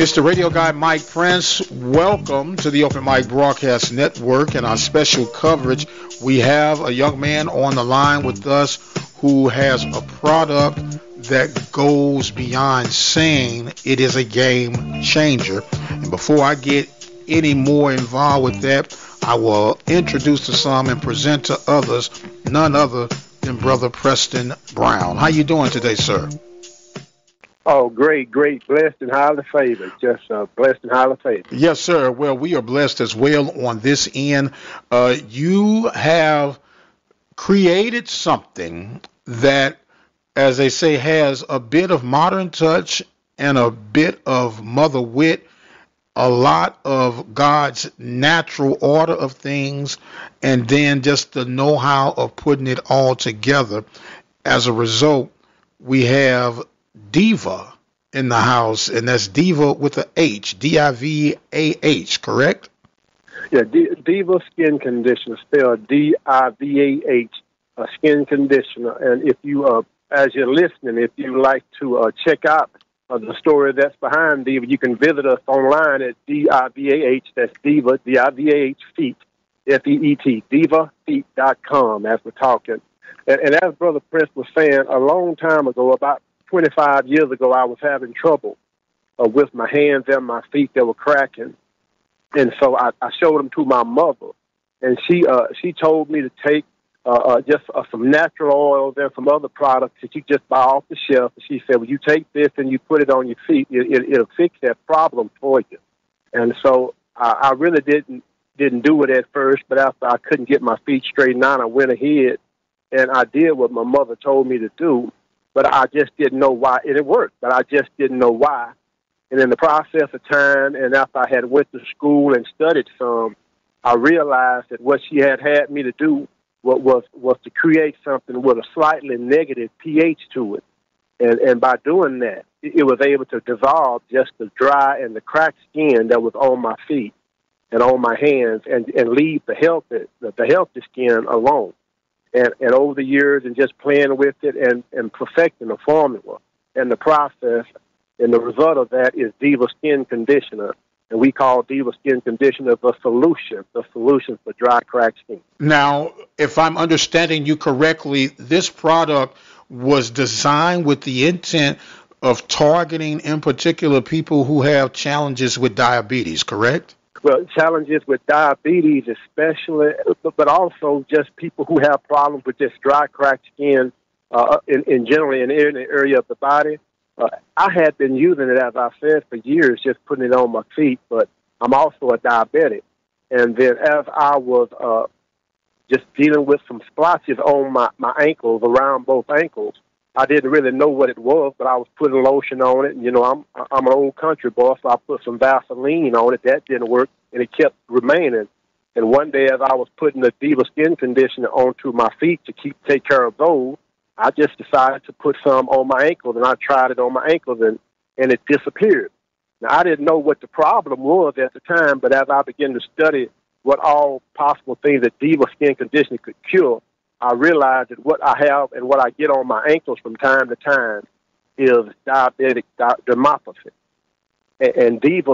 It's the radio guy Mike Prince. Welcome to the Open Mic Broadcast Network and our special coverage. We have a young man on the line with us who has a product that goes beyond saying it is a game changer. And before I get any more involved with that, I will introduce to some and present to others none other than Brother Preston Brown. How you doing today, sir? Oh, great, great, blessed and highly favored. Just uh, blessed and highly favored. Yes, sir. Well, we are blessed as well on this end. Uh, you have created something that, as they say, has a bit of modern touch and a bit of mother wit, a lot of God's natural order of things, and then just the know how of putting it all together. As a result, we have diva in the house, and that's diva with a H, D I V A H, correct? Yeah, D- diva skin conditioner, spelled D I V A H, a skin conditioner. And if you, uh, as you're listening, if you like to uh, check out uh, the story that's behind Diva, you can visit us online at D I V A H. That's Diva, D I V A H feet, F E E T, divahfeet.com. As we're talking. And, and as Brother Prince was saying, a long time ago, about 25 years ago, I was having trouble uh, with my hands and my feet that were cracking, and so I, I showed them to my mother, and she uh, she told me to take uh, uh, just uh, some natural oils and some other products that you just buy off the shelf. And she said, "Well, you take this and you put it on your feet. It, it, it'll fix that problem for you." And so I, I really didn't didn't do it at first, but after I couldn't get my feet straightened out, I went ahead and I did what my mother told me to do but I just didn't know why. And it worked, but I just didn't know why. And in the process of time, and after I had went to school and studied some, I realized that what she had had me to do was was, was to create something with a slightly negative pH to it. And, and by doing that, it was able to dissolve just the dry and the cracked skin that was on my feet and on my hands and, and leave the healthy, the, the healthy skin alone and, and over the years and just playing with it and, and perfecting the formula and the process. And the result of that is Divah Skin Conditioner. And we call Divah Skin Conditioner the solution, the solution for dry, cracked skin. Now, if I'm understanding you correctly, this product was designed with the intent of targeting, in particular, people who have challenges with diabetes, correct? Well, challenges with diabetes, especially, but also just people who have problems with just dry, cracked skin uh, in, in generally in any area of the body. Uh, I had been using it, as I said, for years, just putting it on my feet, but I'm also a diabetic. And then as I was uh, just dealing with some splotches on my, my ankles, around both ankles, I didn't really know what it was, but I was putting lotion on it. And, you know, I'm I'm an old country boy, so I put some Vaseline on it. That didn't work, and it kept remaining. And one day, as I was putting the Diva skin conditioner onto my feet to keep take care of those, I just decided to put some on my ankles, and I tried it on my ankles, and and it disappeared. Now I didn't know what the problem was at the time, but as I began to study what all possible things that Diva skin conditioner could cure, I realize that what I have and what I get on my ankles from time to time is diabetic dermopathy. And, and Diva,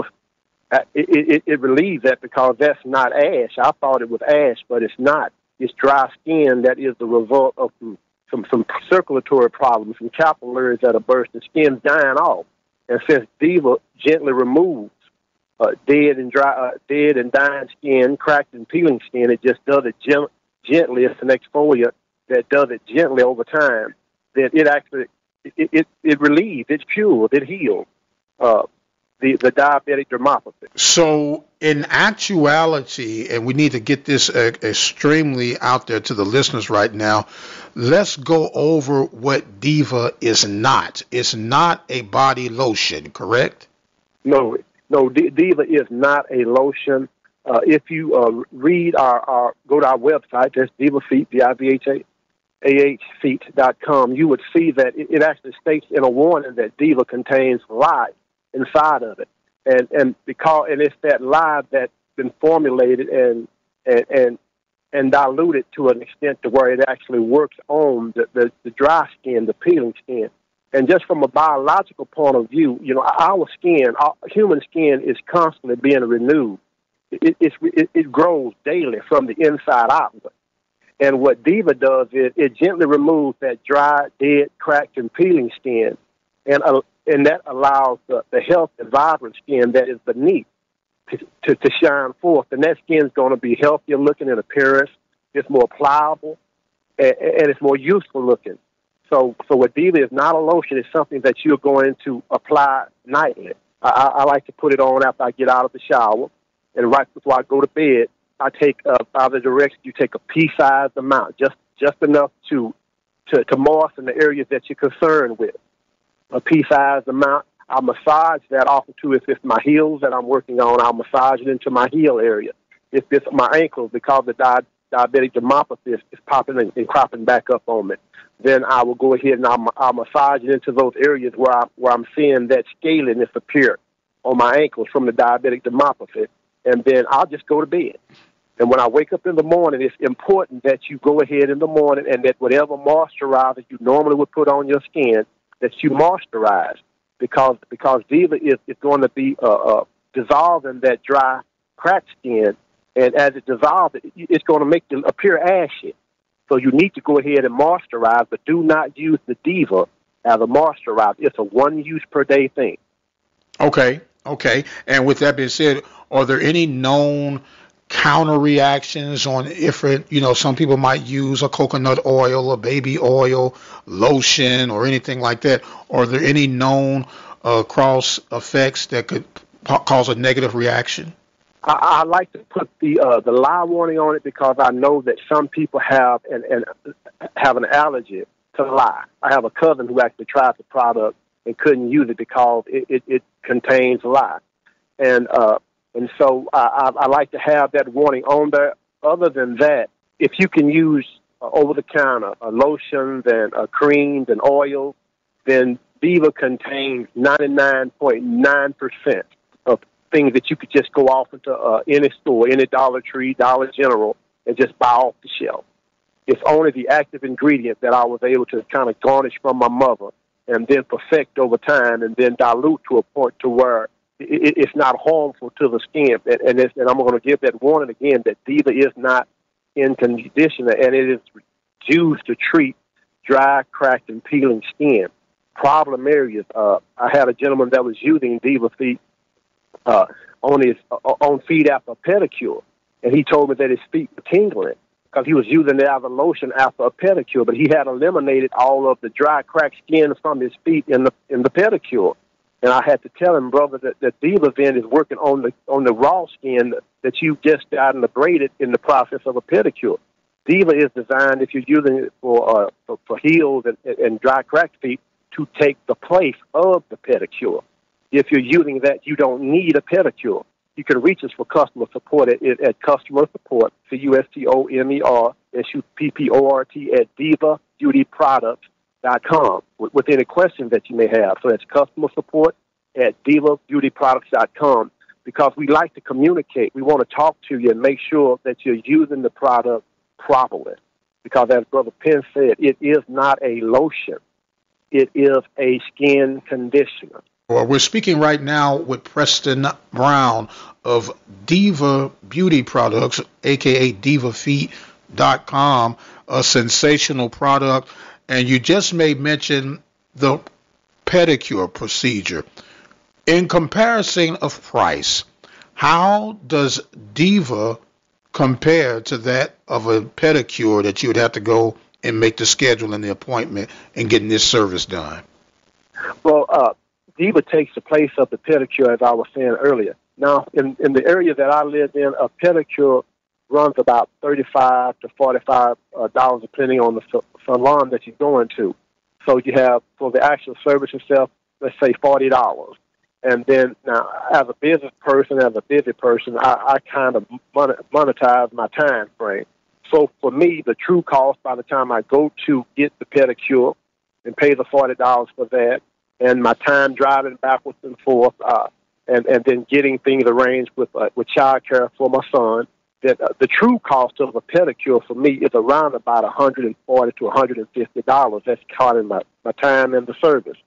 uh, it, it, it relieves that because that's not ash. I thought it was ash, but it's not. It's dry skin that is the result of some, some, some circulatory problems, some capillaries that are bursting, skin's dying off. And since Diva gently removes uh, dead and dry, uh, dead and dying skin, cracked and peeling skin, it just does it gently gently, it's an exfoliant that does it gently over time, then it actually it it, it relieves, it cures, it heals uh, the the diabetic dermopathy. So, in actuality, and we need to get this uh, extremely out there to the listeners right now. Let's go over what Diva is not. It's not a body lotion, correct? No, no, Diva is not a lotion. Uh, if you uh, read our, our, go to our website, that's Diva Feet, D-I-V-H-A-H feet.com, you would see that it, it, actually states in a warning that Diva contains lye inside of it. And, and because, and it's that lye that's been formulated and, and, and, and diluted to an extent to where it actually works on the, the, the dry skin, the peeling skin. And just from a biological point of view, you know, our skin, our human skin is constantly being renewed. It, it, it grows daily from the inside outward. And what Diva does is it gently removes that dry, dead, cracked, and peeling skin, and uh, and that allows the, the health and vibrant skin that is beneath to, to, to shine forth. And that skin is going to be healthier looking in appearance. It's more pliable, and, and it's more useful looking. So, so what Diva is not a lotion. It's something that you're going to apply nightly. I, I like to put it on after I get out of the shower, and right before I go to bed. I take uh, the direction you take a pea-sized amount, just just enough to to to moisten the areas that you're concerned with. A pea-sized amount. I'll massage that off too. If it's my heels that I'm working on, I'll massage it into my heel area. If it's my ankles, because the di- diabetic dermopathy is, is popping and, and cropping back up on me, then I will go ahead and I'll, I'll massage it into those areas where I where I'm seeing that scaliness appear on my ankles from the diabetic dermopathy, and then I'll just go to bed. And when I wake up in the morning, it's important that you go ahead in the morning and that whatever moisturizer you normally would put on your skin, that you moisturize because because Diva is, is going to be uh, uh, dissolving that dry, cracked skin, and as it dissolves, it, it's going to make it appear ashy. So you need to go ahead and moisturize, but do not use the Diva as a moisturizer. It's a one use per day thing. Okay, okay. And with that being said, are there any known counter reactions on different, you know, some people might use a coconut oil, a baby oil, lotion, or anything like that. Are there any known uh, cross effects that could p- cause a negative reaction? I, I like to put the uh, the lie warning on it because I know that some people have and and have an allergy to lie. I have a cousin who actually tried the product and couldn't use it because it, it, it contains lye. And uh, and so I, I, I like to have that warning on there. Other than that, if you can use uh, over the counter uh, lotions and uh, creams and oils, then Diva contains 99.9% of things that you could just go off into uh, any store, any Dollar Tree, Dollar General, and just buy off the shelf. It's only the active ingredient that I was able to kind of garnish from my mother and then perfect over time and then dilute to a point to where it, it's not harmful to the skin. And, and, and I'm going to give that warning again that Diva is not in conditioner and it is used to treat dry, cracked, and peeling skin. Problem areas. Uh, I had a gentleman that was using Diva feet uh, on his uh, on feet after a pedicure, and he told me that his feet were tingling because he was using it as a lotion after a pedicure. But he had eliminated all of the dry, cracked skin from his feet in the in the pedicure. And I had to tell him, brother, that, Diva Vent is working on the on the raw skin that you just got and abraded in the process of a pedicure. Diva is designed, if you're using it for uh, for, for heels and, and dry cracked feet, to take the place of the pedicure. If you're using that, you don't need a pedicure. You can reach us for customer support at, at customer support, C U S T O M E R S U P P O R T at Diva Beauty Products com with, any questions that you may have. So that's customer support at divabeautyproducts.com because we like to communicate. We want to talk to you and make sure that you're using the product properly. Because as Brother Penn said, it is not a lotion. It is a skin conditioner. Well, we're speaking right now with Preston Brown of Diva Beauty Products, aka DivahFeet.com, a sensational product and you just made mention the pedicure procedure. In comparison of price, how does Diva compare to that of a pedicure that you would have to go and make the schedule and the appointment and getting this service done? Well, uh, Diva takes the place of the pedicure, as I was saying earlier. Now, in, in the area that I live in, a pedicure runs about thirty-five to forty-five uh, dollars, depending on the salon that you're going to. So you have for the actual service itself, let's say forty dollars. And then now, as a business person, as a busy person, I, I kind of monetize my time frame. So for me, the true cost by the time I go to get the pedicure and pay the forty dollars for that, and my time driving backwards and forth, uh, and and then getting things arranged with uh, with child care for my son, that uh, the true cost of a pedicure for me is around about 140 to 150 dollars. That's counting my, my time and the service.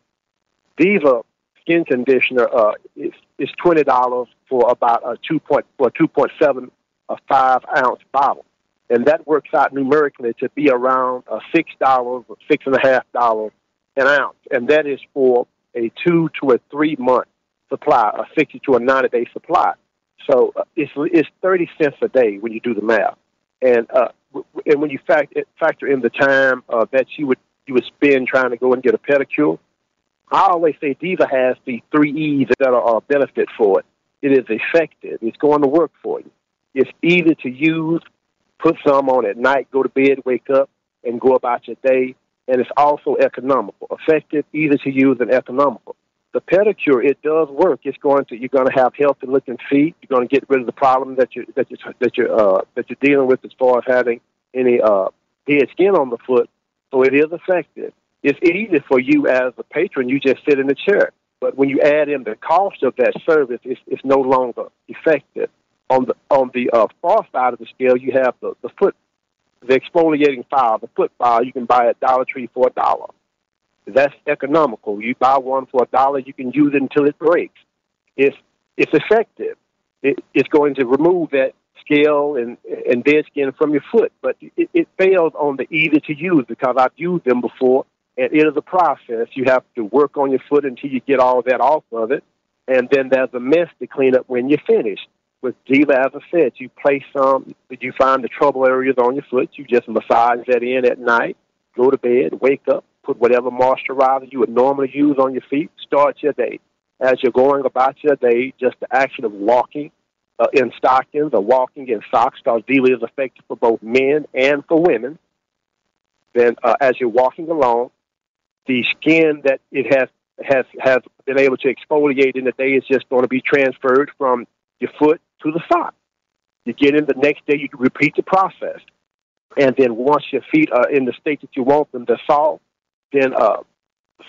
Diva skin conditioner uh, is is twenty dollars for about a two point two point seven a five ounce bottle, and that works out numerically to be around uh, six dollars or six and a half dollars an ounce, and that is for a two to a three month supply, a sixty to a ninety day supply. So uh, it's it's thirty cents a day when you do the math, and uh, and when you factor factor in the time uh, that you would you would spend trying to go and get a pedicure. I always say Diva has the three E's that are a benefit for it. It is effective. It's going to work for you. It's easy to use. Put some on at night, go to bed, wake up, and go about your day. And it's also economical, effective, easy to use, and economical the pedicure it does work. It's going to you're going to have healthy looking feet. You're going to get rid of the problem that you that you that you uh, that you're dealing with as far as having any uh, dead skin on the foot. So it is effective. It's easy for you as a patron. You just sit in the chair. But when you add in the cost of that service, it's, it's no longer effective. On the on the uh, far side of the scale, you have the, the foot, the exfoliating file, the foot file. You can buy at Dollar Tree for a dollar. That's economical. You buy one for a dollar, you can use it until it breaks. It's it's effective. It, it's going to remove that scale and and dead skin from your foot, but it, it fails on the easy to use because I've used them before, and it is a process. You have to work on your foot until you get all that off of it, and then there's a mess to clean up when you're finished. With Diva, as I said, you place some, you find the trouble areas on your foot, you just massage that in at night, go to bed, wake up, put whatever moisturizer you would normally use on your feet, start your day. As you're going about your day, just the action of walking uh, in stockings or walking in socks, because Diva is effective for both men and for women. Then, uh, as you're walking along, the skin that it has has has been able to exfoliate in the day is just going to be transferred from your foot to the sock. You get in the next day, you repeat the process. And then once your feet are in the state that you want them to solve, then uh,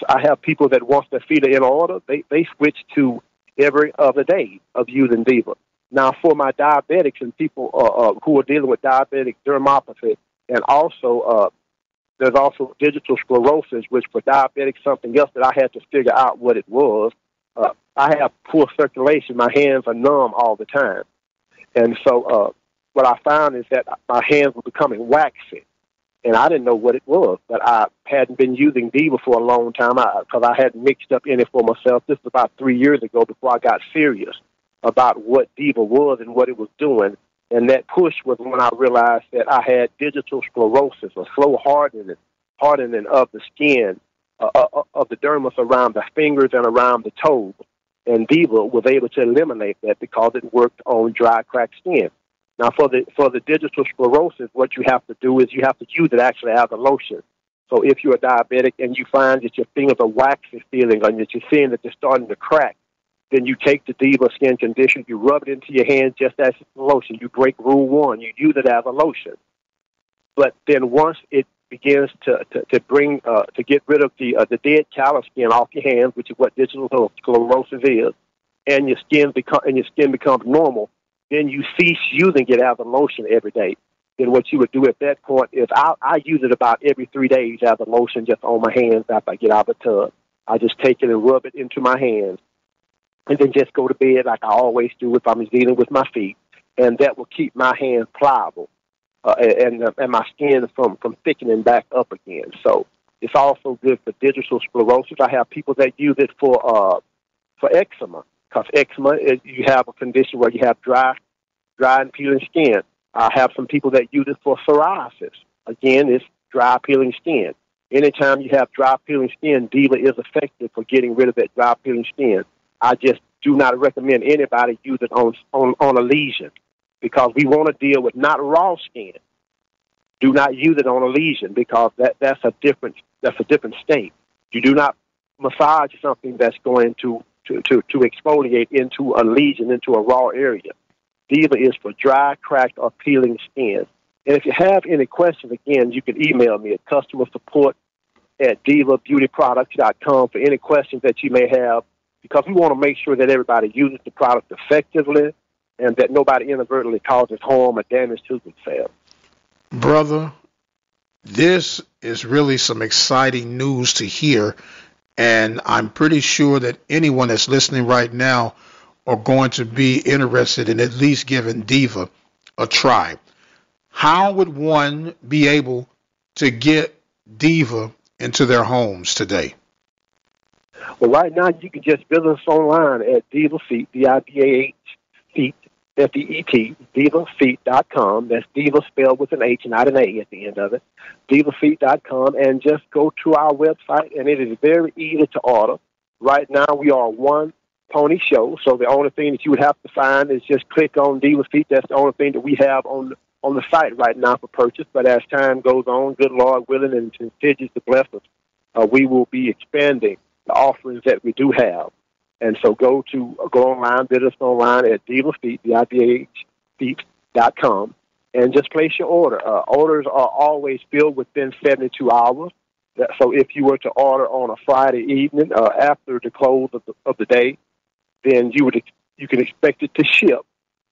I have people that once their feet in order, they, they switch to every other day of using Diva. Now, for my diabetics and people uh, uh, who are dealing with diabetic dermopathy, and also uh, there's also digital sclerosis, which for diabetics something else that I had to figure out what it was. Uh, I have poor circulation; my hands are numb all the time, and so uh, what I found is that my hands were becoming waxy and I didn't know what it was. But I hadn't been using Diva for a long time because I, I hadn't mixed up any for myself. This was about three years ago before I got serious about what Diva was and what it was doing. And that push was when I realized that I had digital sclerosis, a slow hardening, hardening of the skin, uh, uh, uh of the dermis around the fingers and around the toes. And Diva was able to eliminate that because it worked on dry, cracked skin. Now, for the for the digital sclerosis, what you have to do is you have to use it actually as a lotion. So, if you're a diabetic and you find that your fingers are waxy feeling and that you're seeing that they're starting to crack, then you take the Diva skin condition, you rub it into your hands just as a lotion. You break rule one, you use it as a lotion. But then once it begins to to, to bring uh, to get rid of the uh, the dead callus skin off your hands, which is what digital sclerosis is, and your skin become and your skin becomes normal then you cease using it as a lotion every day. Then what you would do at that point is I, I use it about every three days as a lotion just on my hands after I get out of the tub. I just take it and rub it into my hands and then just go to bed like I always do if I'm dealing with my feet. And that will keep my hands pliable uh, and, uh, and my skin from, from thickening back up again. So it's also good for digital sclerosis. I have people that use it for, uh, for eczema because eczema, is, uh, you have a condition where you have dry, dry and peeling skin. I have some people that use it for psoriasis. Again, it's dry peeling skin. Anytime you have dry peeling skin, Diva is effective for getting rid of that dry peeling skin. I just do not recommend anybody use it on on, on a lesion because we want to deal with not raw skin. Do not use it on a lesion because that, that's a different that's a different state. You do not massage something that's going to to, to, to exfoliate into a lesion, into a raw area. Diva is for dry, cracked, or peeling skin. And if you have any questions, again, you can email me at customer support at divabeautyproducts.com for any questions that you may have because we want to make sure that everybody uses the product effectively and that nobody inadvertently causes harm or damage to themselves. Brother, this is really some exciting news to hear, and I'm pretty sure that anyone that's listening right now are going to be interested in at least giving Diva a try. How would one be able to get Diva into their homes today? Well, right now you can just visit us online at Diva Feet, D-I-V-A-H, Feet, F-E-E-T, divahfeet.com. That's Diva spelled with an H, not an A at the end of it. Divahfeet.com, and just go to our website, and it is very easy to order. Right now we are one pony show, so the only thing that you would have to find is just click on Diva Feet. That's the only thing that we have on on the site right now for purchase. But as time goes on, good Lord willing, and continues to bless us, uh, we will be expanding the offerings that we do have. And so go to go online, visit us online at Diva Feet, D-I-V-A-H, feet.com, and just place your order. Uh, orders are always filled within 72 hours. So if you were to order on a Friday evening uh, after the close of the, of the day, then you would you can expect it to ship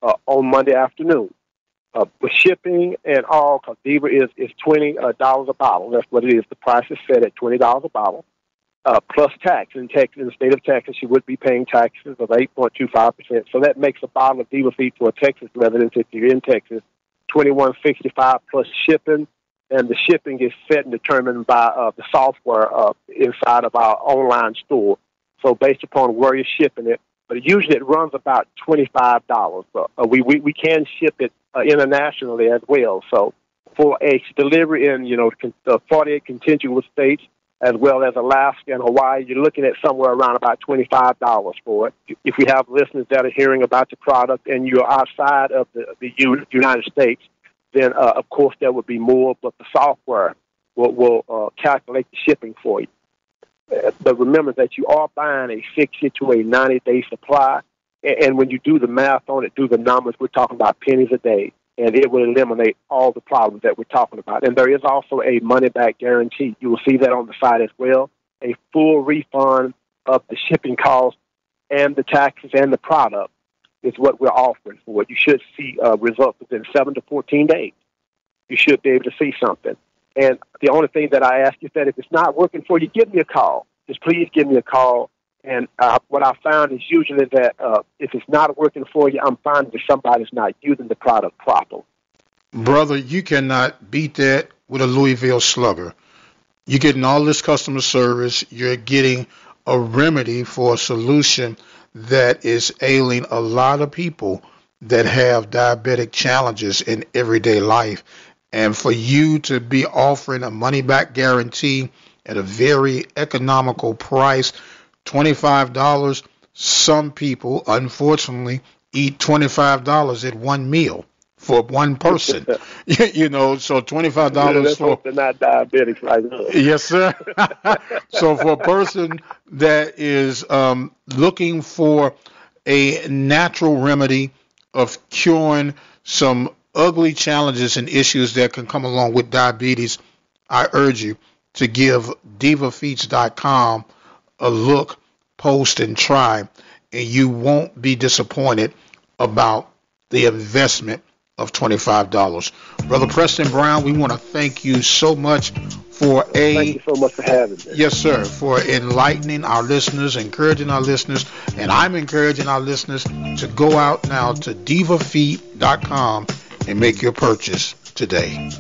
uh, on Monday afternoon. Uh, with shipping and all, because Diva is, is $20 uh, a bottle. That's what it is. The price is set at $20 a bottle uh, plus tax. In Texas, in the state of Texas, you would be paying taxes of 8.25%. So that makes a bottle of Diva Feet for a Texas resident, if you're in Texas, 21.65 plus shipping. And the shipping is set and determined by uh, the software uh, inside of our online store. So based upon where you're shipping it, but usually it runs about twenty-five dollars. Uh, we, we we can ship it uh, internationally as well. So for a delivery in you know uh, 48 contiguous states, as well as Alaska and Hawaii, you're looking at somewhere around about $25 for it. If we have listeners that are hearing about the product and you're outside of the, the United States, then uh, of course there would be more, but the software will, will uh, calculate the shipping for you. Uh, but remember that you are buying a 60 to a 90 day supply. And, and when you do the math on it, do the numbers, we're talking about pennies a day and it will eliminate all the problems that we're talking about. And there is also a money back guarantee. You will see that on the site as well. A full refund of the shipping costs and the taxes and the product is what we're offering for. What you should see uh, results within seven to 14 days. You should be able to see something. And the only thing that I ask is that if it's not working for you, give me a call. Just please give me a call and uh, what I found is usually that uh, if it's not working for you, I'm finding that somebody's not using the product properly. Brother, you cannot beat that with a Louisville slugger. You're getting all this customer service. You're getting a remedy for a solution that is ailing a lot of people that have diabetic challenges in everyday life. And for you to be offering a money back guarantee at a very economical price $25, some people, unfortunately, eat $25 at one meal for one person. you know, so $25 yeah, for. Not diabetics right now. Yes, sir. so for a person that is um, looking for a natural remedy of curing some ugly challenges and issues that can come along with diabetes, I urge you to give divahfeet.com a look, post, and try, and you won't be disappointed about the investment of $25. Brother Preston Brown, we want to thank you so much for a thank you so much for having me. Yes, sir, for enlightening our listeners, encouraging our listeners, and I'm encouraging our listeners to go out now to divahfeet.com and make your purchase today.